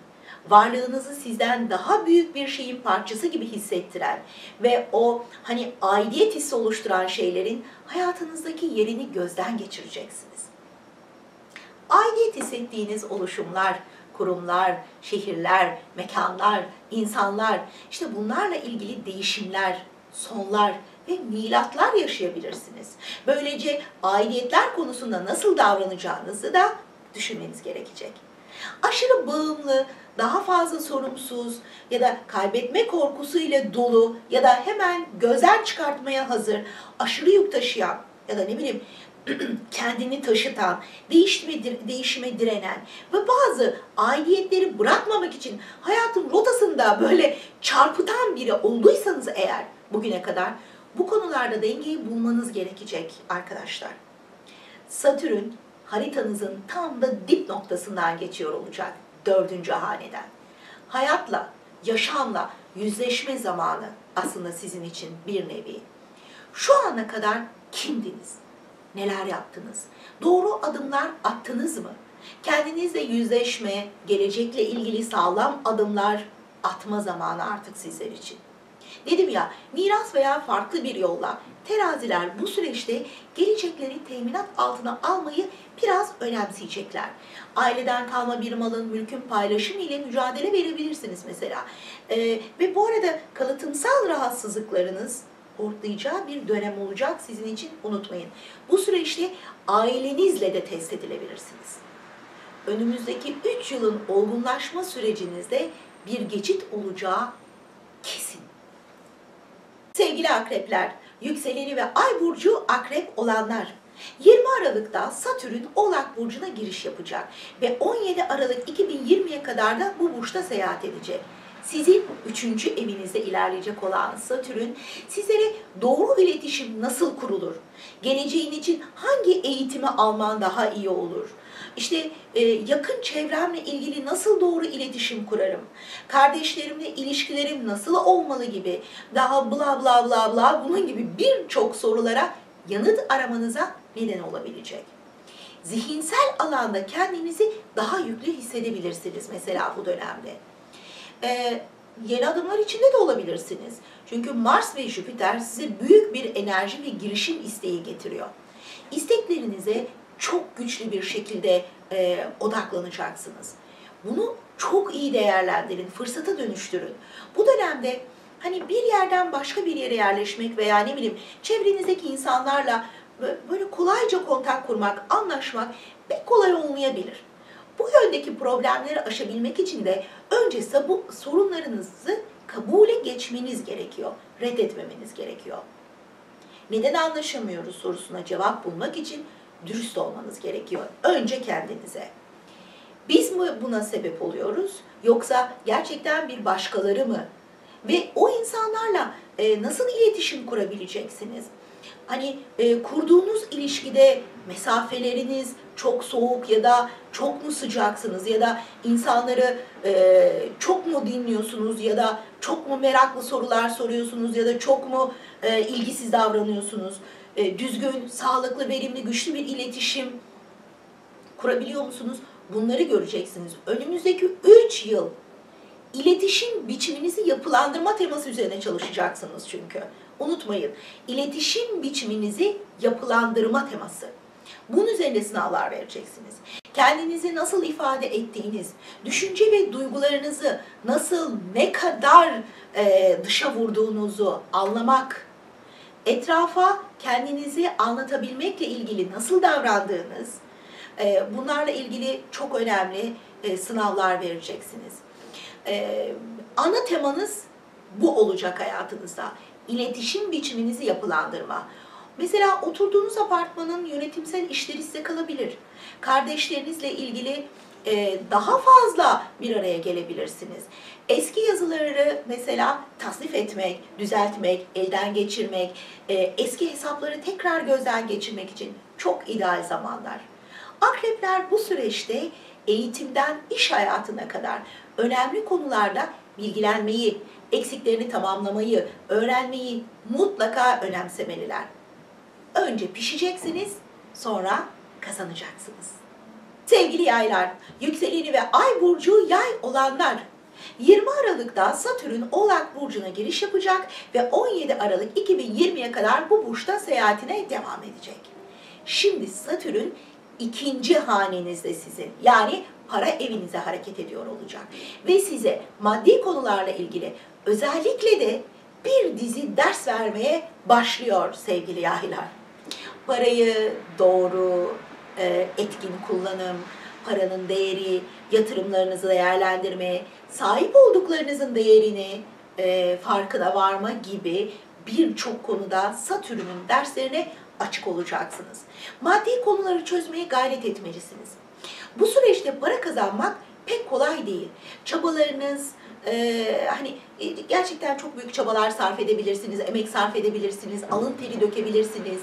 varlığınızı sizden daha büyük bir şeyin parçası gibi hissettiren ve o hani aidiyet hissi oluşturan şeylerin hayatınızdaki yerini gözden geçireceksiniz. Aidiyet hissettiğiniz oluşumlar, kurumlar, şehirler, mekanlar, insanlar, işte bunlarla ilgili değişimler, sonlar ve milatlar yaşayabilirsiniz. Böylece aidiyetler konusunda nasıl davranacağınızı da düşünmeniz gerekecek. Aşırı bağımlı, daha fazla sorumsuz ya da kaybetme korkusuyla dolu ya da hemen gözden çıkartmaya hazır, aşırı yük taşıyan ya da ne bileyim kendini taşıtan, değişime, değişime direnen ve bazı aidiyetleri bırakmamak için hayatın rotasında böyle çarpıtan biri olduysanız eğer bugüne kadar bu konularda dengeyi bulmanız gerekecek arkadaşlar. Satürn haritanızın tam da dip noktasından geçiyor olacak dördüncü haneden. Hayatla, yaşamla yüzleşme zamanı aslında sizin için bir nevi. Şu ana kadar kimdiniz? neler yaptınız? Doğru adımlar attınız mı? Kendinizle yüzleşme, gelecekle ilgili sağlam adımlar atma zamanı artık sizler için. Dedim ya, miras veya farklı bir yolla teraziler bu süreçte gelecekleri teminat altına almayı biraz önemseyecekler. Aileden kalma bir malın, mülkün paylaşımı ile mücadele verebilirsiniz mesela. Ee, ve bu arada kalıtımsal rahatsızlıklarınız ortlayacağı bir dönem olacak sizin için unutmayın. Bu süreçte ailenizle de test edilebilirsiniz. Önümüzdeki 3 yılın olgunlaşma sürecinizde bir geçit olacağı kesin. Sevgili akrepler, yükseleni ve ay burcu akrep olanlar 20 Aralık'ta Satürn Oğlak Burcu'na giriş yapacak ve 17 Aralık 2020'ye kadar da bu burçta seyahat edecek. Sizin üçüncü evinizde ilerleyecek olan Satürn sizlere doğru iletişim nasıl kurulur? Geleceğin için hangi eğitimi alman daha iyi olur? İşte e, yakın çevremle ilgili nasıl doğru iletişim kurarım? Kardeşlerimle ilişkilerim nasıl olmalı gibi daha bla bla bla bla bunun gibi birçok sorulara yanıt aramanıza neden olabilecek. Zihinsel alanda kendinizi daha yüklü hissedebilirsiniz mesela bu dönemde. Ee, yeni adımlar içinde de olabilirsiniz. Çünkü Mars ve Jüpiter size büyük bir enerji ve girişim isteği getiriyor. İsteklerinize çok güçlü bir şekilde e, odaklanacaksınız. Bunu çok iyi değerlendirin, fırsata dönüştürün. Bu dönemde hani bir yerden başka bir yere yerleşmek veya ne bileyim çevrenizdeki insanlarla böyle kolayca kontak kurmak, anlaşmak pek kolay olmayabilir. Bu yöndeki problemleri aşabilmek için de önce bu sorunlarınızı kabule geçmeniz gerekiyor, reddetmemeniz gerekiyor. Neden anlaşamıyoruz sorusuna cevap bulmak için dürüst olmanız gerekiyor. Önce kendinize. Biz mi buna sebep oluyoruz yoksa gerçekten bir başkaları mı? Ve o insanlarla e, nasıl iletişim kurabileceksiniz? Hani e, kurduğunuz ilişkide mesafeleriniz çok soğuk ya da çok mu sıcaksınız ya da insanları e, çok mu dinliyorsunuz ya da çok mu meraklı sorular soruyorsunuz ya da çok mu e, ilgisiz davranıyorsunuz? E, düzgün, sağlıklı, verimli, güçlü bir iletişim kurabiliyor musunuz? Bunları göreceksiniz. Önümüzdeki 3 yıl iletişim biçiminizi yapılandırma teması üzerine çalışacaksınız çünkü. Unutmayın, iletişim biçiminizi yapılandırma teması. Bunun üzerinde sınavlar vereceksiniz. Kendinizi nasıl ifade ettiğiniz, düşünce ve duygularınızı nasıl, ne kadar e, dışa vurduğunuzu anlamak, etrafa kendinizi anlatabilmekle ilgili nasıl davrandığınız, e, bunlarla ilgili çok önemli e, sınavlar vereceksiniz. E, ana temanız bu olacak hayatınızda. İletişim biçiminizi yapılandırma. Mesela oturduğunuz apartmanın yönetimsel işleri size kalabilir. Kardeşlerinizle ilgili daha fazla bir araya gelebilirsiniz. Eski yazıları mesela tasnif etmek, düzeltmek, elden geçirmek, e, eski hesapları tekrar gözden geçirmek için çok ideal zamanlar. Akrepler bu süreçte eğitimden iş hayatına kadar önemli konularda bilgilenmeyi, eksiklerini tamamlamayı, öğrenmeyi mutlaka önemsemeliler. Önce pişeceksiniz, sonra kazanacaksınız. Sevgili yaylar, yükseleni ve ay burcu yay olanlar 20 Aralık'ta Satürn Oğlak Burcu'na giriş yapacak ve 17 Aralık 2020'ye kadar bu burçta seyahatine devam edecek. Şimdi Satürn ikinci hanenizde sizin yani para evinize hareket ediyor olacak. Ve size maddi konularla ilgili özellikle de bir dizi ders vermeye başlıyor sevgili yaylar. Parayı doğru, e, etkin kullanım, paranın değeri, yatırımlarınızı değerlendirme, sahip olduklarınızın değerini e, farkına varma gibi birçok konuda Satürn'ün derslerine açık olacaksınız. Maddi konuları çözmeye gayret etmelisiniz. Bu süreçte para kazanmak pek kolay değil. Çabalarınız, e, hani e, gerçekten çok büyük çabalar sarf edebilirsiniz, emek sarf edebilirsiniz, alın teri dökebilirsiniz.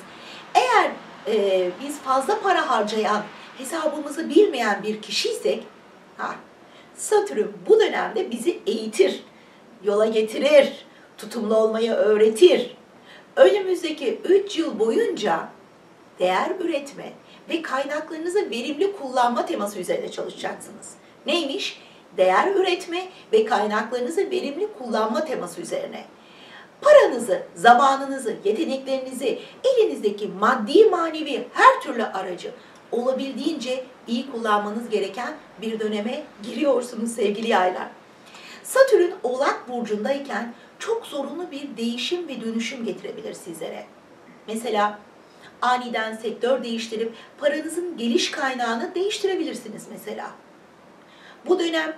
Eğer e, biz fazla para harcayan, hesabımızı bilmeyen bir kişiysek, ha, Satürn bu dönemde bizi eğitir, yola getirir, tutumlu olmayı öğretir. Önümüzdeki 3 yıl boyunca değer üretme ve kaynaklarınızı verimli kullanma teması üzerine çalışacaksınız. Neymiş? Değer üretme ve kaynaklarınızı verimli kullanma teması üzerine. Paranızı, zamanınızı, yeteneklerinizi, elinizdeki maddi manevi her türlü aracı olabildiğince iyi kullanmanız gereken bir döneme giriyorsunuz sevgili yaylar. Satürn Oğlak Burcu'ndayken çok zorunlu bir değişim ve dönüşüm getirebilir sizlere. Mesela aniden sektör değiştirip paranızın geliş kaynağını değiştirebilirsiniz mesela. Bu dönem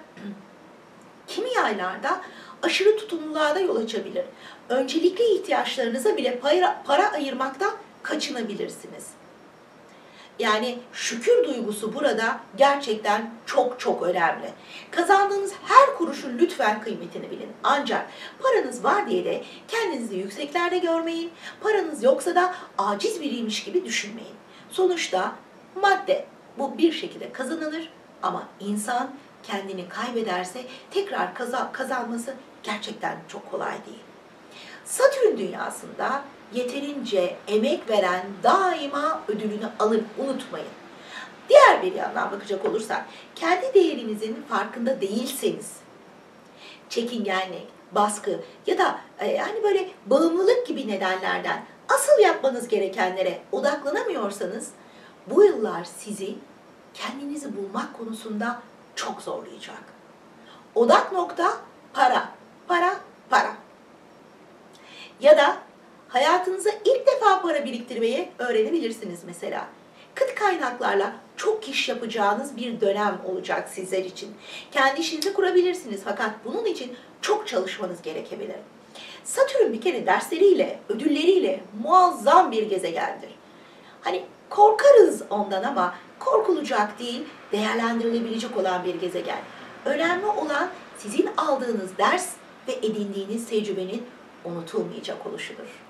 kimi yaylarda aşırı tutumluluğa da yol açabilir. Öncelikli ihtiyaçlarınıza bile para, para ayırmaktan kaçınabilirsiniz. Yani şükür duygusu burada gerçekten çok çok önemli. Kazandığınız her kuruşun lütfen kıymetini bilin. Ancak paranız var diye de kendinizi yükseklerde görmeyin. Paranız yoksa da aciz biriymiş gibi düşünmeyin. Sonuçta madde bu bir şekilde kazanılır ama insan kendini kaybederse tekrar kazanması gerçekten çok kolay değil. Satürn dünyasında yeterince emek veren daima ödülünü alır, unutmayın. Diğer bir yandan bakacak olursak, kendi değerinizin farkında değilseniz, çekingenlik, baskı ya da e, hani böyle bağımlılık gibi nedenlerden asıl yapmanız gerekenlere odaklanamıyorsanız, bu yıllar sizi kendinizi bulmak konusunda çok zorlayacak. Odak nokta para, para, para. Ya da hayatınıza ilk defa para biriktirmeyi öğrenebilirsiniz mesela. Kıt kaynaklarla çok iş yapacağınız bir dönem olacak sizler için. Kendi işinizi kurabilirsiniz fakat bunun için çok çalışmanız gerekebilir. Satürn bir kere dersleriyle, ödülleriyle muazzam bir gezegendir. Hani korkarız ondan ama korkulacak değil, değerlendirilebilecek olan bir gezegen. Önemli olan sizin aldığınız ders ve edindiğiniz tecrübenin unutulmayacak oluşudur.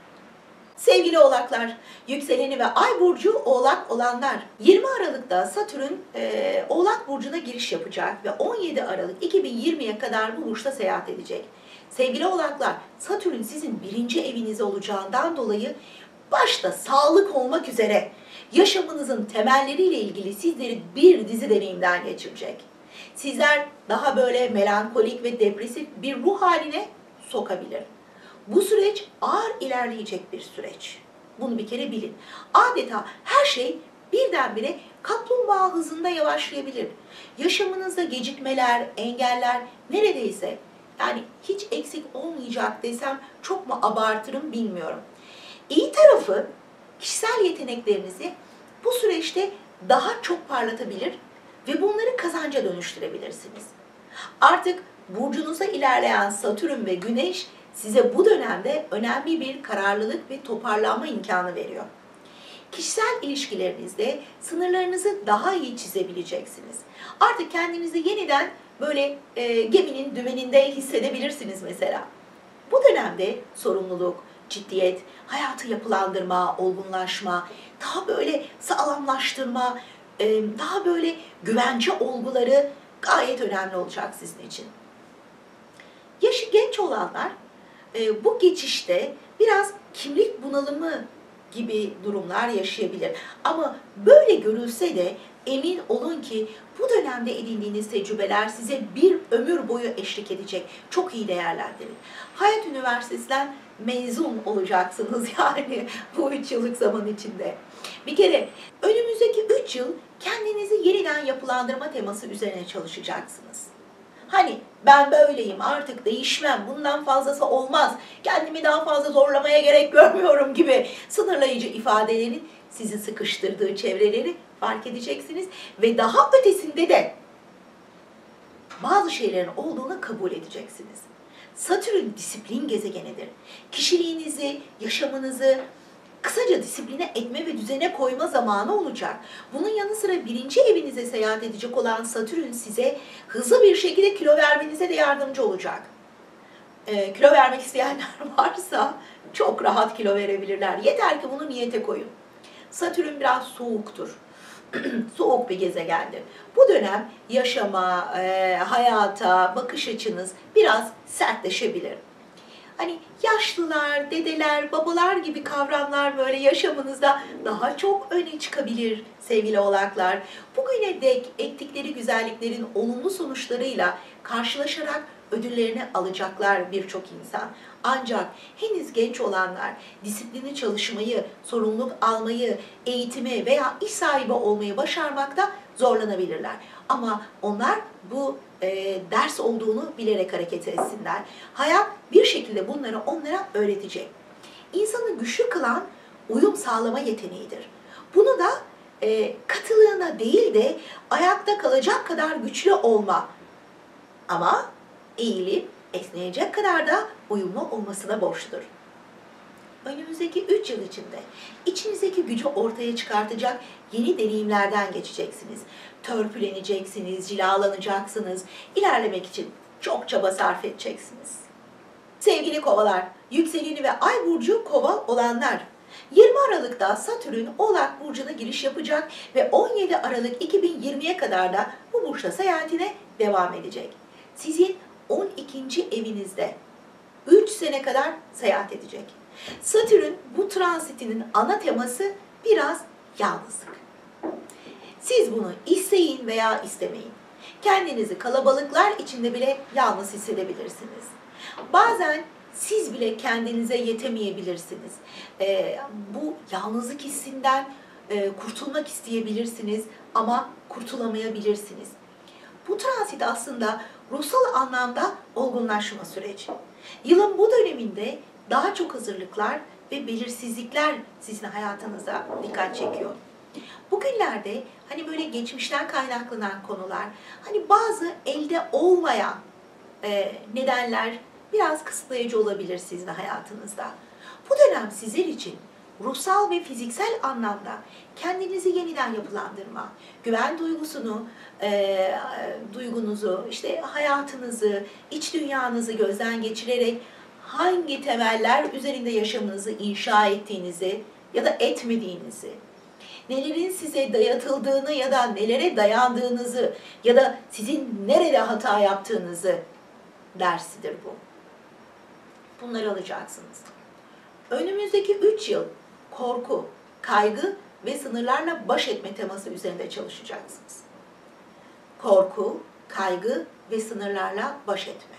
Sevgili oğlaklar, yükseleni ve ay burcu oğlak olanlar 20 Aralık'ta Satürn e, oğlak burcuna giriş yapacak ve 17 Aralık 2020'ye kadar bu burçta seyahat edecek. Sevgili oğlaklar, Satürn sizin birinci eviniz olacağından dolayı başta sağlık olmak üzere yaşamınızın temelleriyle ilgili sizleri bir dizi deneyimden geçirecek. Sizler daha böyle melankolik ve depresif bir ruh haline sokabilir. Bu süreç ağır ilerleyecek bir süreç. Bunu bir kere bilin. Adeta her şey birdenbire kaplumbağa hızında yavaşlayabilir. Yaşamınızda gecikmeler, engeller neredeyse yani hiç eksik olmayacak desem çok mu abartırım bilmiyorum. İyi tarafı kişisel yeteneklerinizi bu süreçte daha çok parlatabilir ve bunları kazanca dönüştürebilirsiniz. Artık burcunuza ilerleyen Satürn ve Güneş size bu dönemde önemli bir kararlılık ve toparlanma imkanı veriyor. Kişisel ilişkilerinizde sınırlarınızı daha iyi çizebileceksiniz. Artık kendinizi yeniden böyle e, geminin dümeninde hissedebilirsiniz mesela. Bu dönemde sorumluluk, ciddiyet, hayatı yapılandırma, olgunlaşma, daha böyle sağlamlaştırma, e, daha böyle güvence olguları gayet önemli olacak sizin için. Yaşı genç olanlar e, bu geçişte biraz kimlik bunalımı gibi durumlar yaşayabilir. Ama böyle görülse de emin olun ki bu dönemde edindiğiniz tecrübeler size bir ömür boyu eşlik edecek. Çok iyi değerlendirin. Hayat Üniversitesi'nden mezun olacaksınız yani bu üç yıllık zaman içinde. Bir kere önümüzdeki üç yıl kendinizi yeniden yapılandırma teması üzerine çalışacaksınız. Hani ben böyleyim artık değişmem bundan fazlası olmaz kendimi daha fazla zorlamaya gerek görmüyorum gibi sınırlayıcı ifadelerin sizi sıkıştırdığı çevreleri fark edeceksiniz ve daha ötesinde de bazı şeylerin olduğunu kabul edeceksiniz. Satürn disiplin gezegenidir. Kişiliğinizi, yaşamınızı, kısaca disipline etme ve düzene koyma zamanı olacak. Bunun yanı sıra birinci evinize seyahat edecek olan Satürn size hızlı bir şekilde kilo vermenize de yardımcı olacak. Ee, kilo vermek isteyenler varsa çok rahat kilo verebilirler. Yeter ki bunu niyete koyun. Satürn biraz soğuktur. soğuk bir gezegendir. Bu dönem yaşama, e, hayata, bakış açınız biraz sertleşebilir. Hani yaşlılar, dedeler, babalar gibi kavramlar böyle yaşamınızda daha çok öne çıkabilir sevgili oğlaklar. Bugüne dek ektikleri güzelliklerin olumlu sonuçlarıyla karşılaşarak ödüllerini alacaklar birçok insan. Ancak henüz genç olanlar disiplini çalışmayı, sorumluluk almayı, eğitimi veya iş sahibi olmayı başarmakta zorlanabilirler. Ama onlar bu e, ders olduğunu bilerek hareket etsinler. Hayat bir şekilde bunları onlara öğretecek. İnsanı güçlü kılan uyum sağlama yeteneğidir. Bunu da e, katılığına değil de ayakta kalacak kadar güçlü olma. Ama eğilip esneyecek kadar da uyumlu olmasına borçludur. Önümüzdeki 3 yıl içinde içinizdeki gücü ortaya çıkartacak yeni deneyimlerden geçeceksiniz. Törpüleneceksiniz, cilalanacaksınız. İlerlemek için çok çaba sarf edeceksiniz. Sevgili kovalar, yükseleni ve ay burcu kova olanlar, 20 Aralık'ta Satürn Oğlak Burcu'na giriş yapacak ve 17 Aralık 2020'ye kadar da bu burçta seyahatine devam edecek. Sizin 12. evinizde 3 sene kadar seyahat edecek. Satürn bu transitinin ana teması biraz yalnızlık. Siz bunu isteyin veya istemeyin. Kendinizi kalabalıklar içinde bile yalnız hissedebilirsiniz. Bazen siz bile kendinize yetemeyebilirsiniz. Ee, bu yalnızlık hissinden e, kurtulmak isteyebilirsiniz ama kurtulamayabilirsiniz. Bu transit aslında ruhsal anlamda olgunlaşma süreci. Yılın bu döneminde daha çok hazırlıklar ve belirsizlikler sizin hayatınıza dikkat çekiyor. Bugünlerde hani böyle geçmişten kaynaklanan konular, hani bazı elde olmayan e, nedenler biraz kısıtlayıcı olabilir sizin hayatınızda. Bu dönem sizler için ruhsal ve fiziksel anlamda kendinizi yeniden yapılandırma, güven duygusunu, e, duygunuzu, işte hayatınızı, iç dünyanızı gözden geçirerek hangi temeller üzerinde yaşamınızı inşa ettiğinizi ya da etmediğinizi, nelerin size dayatıldığını ya da nelere dayandığınızı ya da sizin nerede hata yaptığınızı dersidir bu. Bunları alacaksınız. Önümüzdeki 3 yıl korku, kaygı ve sınırlarla baş etme teması üzerinde çalışacaksınız. Korku, kaygı ve sınırlarla baş etme.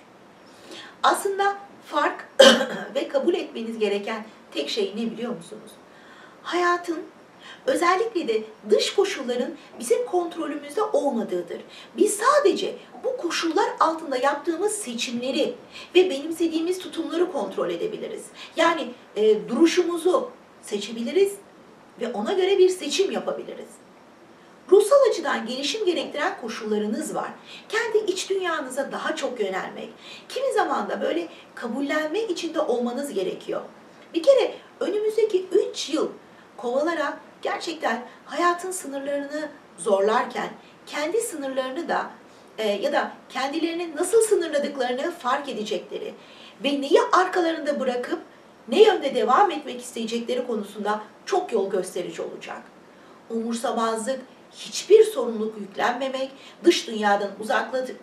Aslında fark ve kabul etmeniz gereken tek şey ne biliyor musunuz? Hayatın özellikle de dış koşulların bizim kontrolümüzde olmadığıdır. Biz sadece bu koşullar altında yaptığımız seçimleri ve benimsediğimiz tutumları kontrol edebiliriz. Yani e, duruşumuzu seçebiliriz ve ona göre bir seçim yapabiliriz. Ruhsal açıdan gelişim gerektiren koşullarınız var. Kendi iç dünyanıza daha çok yönelmek. Kimi zaman da böyle kabullenme içinde olmanız gerekiyor. Bir kere önümüzdeki 3 yıl kovalara gerçekten hayatın sınırlarını zorlarken kendi sınırlarını da e, ya da kendilerini nasıl sınırladıklarını fark edecekleri ve neyi arkalarında bırakıp ne yönde devam etmek isteyecekleri konusunda çok yol gösterici olacak. Umursamazlık, hiçbir sorumluluk yüklenmemek, dış dünyadan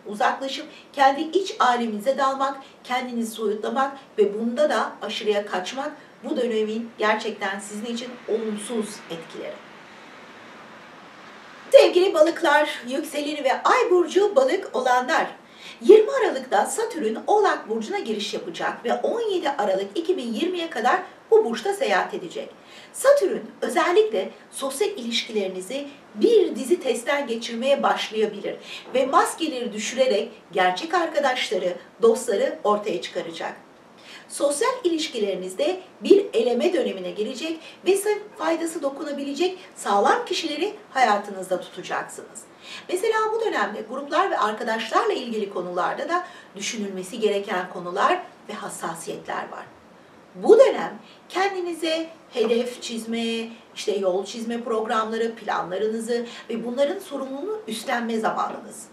uzaklaşıp kendi iç alemize dalmak, kendinizi soyutlamak ve bunda da aşırıya kaçmak bu dönemin gerçekten sizin için olumsuz etkileri. Sevgili balıklar, yükseleni ve ay burcu balık olanlar, 20 Aralık'ta Satürn Oğlak Burcu'na giriş yapacak ve 17 Aralık 2020'ye kadar bu burçta seyahat edecek. Satürn özellikle sosyal ilişkilerinizi bir dizi testten geçirmeye başlayabilir ve maskeleri düşürerek gerçek arkadaşları, dostları ortaya çıkaracak. Sosyal ilişkilerinizde bir eleme dönemine girecek ve faydası dokunabilecek sağlam kişileri hayatınızda tutacaksınız. Mesela bu dönemde gruplar ve arkadaşlarla ilgili konularda da düşünülmesi gereken konular ve hassasiyetler var. Bu dönem kendinize hedef çizme, işte yol çizme programları, planlarınızı ve bunların sorumluluğunu üstlenme zamanınız.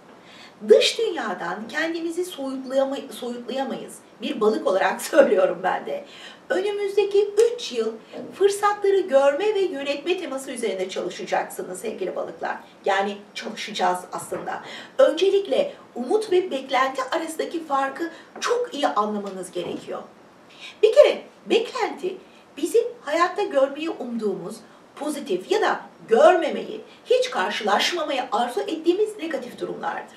Dış dünyadan kendimizi soyutlayamay soyutlayamayız. Bir balık olarak söylüyorum ben de. Önümüzdeki 3 yıl fırsatları görme ve yönetme teması üzerinde çalışacaksınız sevgili balıklar. Yani çalışacağız aslında. Öncelikle umut ve beklenti arasındaki farkı çok iyi anlamanız gerekiyor. Bir kere beklenti bizim hayatta görmeyi umduğumuz pozitif ya da görmemeyi, hiç karşılaşmamayı arzu ettiğimiz negatif durumlardır.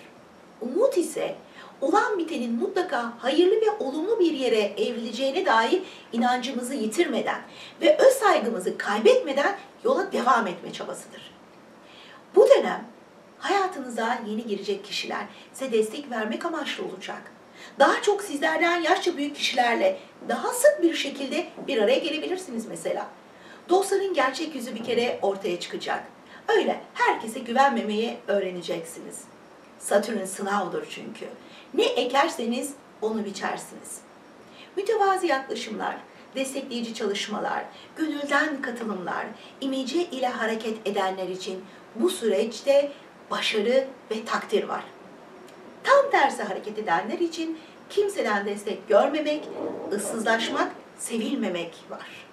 Umut ise olan bitenin mutlaka hayırlı ve olumlu bir yere evrileceğine dair inancımızı yitirmeden ve öz saygımızı kaybetmeden yola devam etme çabasıdır. Bu dönem hayatınıza yeni girecek kişiler size destek vermek amaçlı olacak. Daha çok sizlerden yaşça büyük kişilerle daha sık bir şekilde bir araya gelebilirsiniz mesela. Dostların gerçek yüzü bir kere ortaya çıkacak. Öyle herkese güvenmemeyi öğreneceksiniz. Satürn sınavdır çünkü. Ne ekerseniz onu biçersiniz. Mütevazi yaklaşımlar, destekleyici çalışmalar, gönülden katılımlar, imece ile hareket edenler için bu süreçte başarı ve takdir var. Tam tersi hareket edenler için kimseden destek görmemek, ıssızlaşmak, sevilmemek var.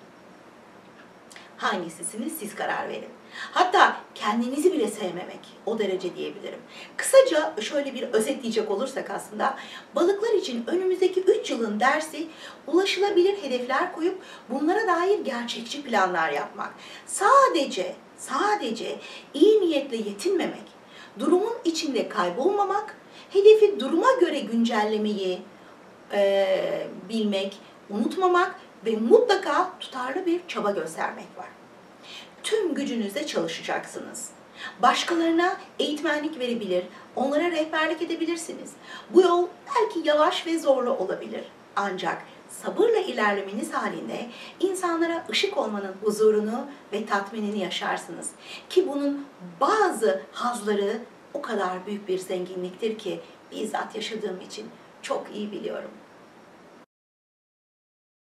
Hangisisiniz siz karar verin. Hatta kendinizi bile sevmemek o derece diyebilirim. Kısaca şöyle bir özetleyecek olursak aslında balıklar için önümüzdeki 3 yılın dersi ulaşılabilir hedefler koyup bunlara dair gerçekçi planlar yapmak. Sadece sadece iyi niyetle yetinmemek, durumun içinde kaybolmamak, hedefi duruma göre güncellemeyi e, bilmek, unutmamak ve mutlaka tutarlı bir çaba göstermek var tüm gücünüzle çalışacaksınız. Başkalarına eğitmenlik verebilir, onlara rehberlik edebilirsiniz. Bu yol belki yavaş ve zorlu olabilir. Ancak sabırla ilerlemeniz halinde insanlara ışık olmanın huzurunu ve tatminini yaşarsınız. Ki bunun bazı hazları o kadar büyük bir zenginliktir ki bizzat yaşadığım için çok iyi biliyorum.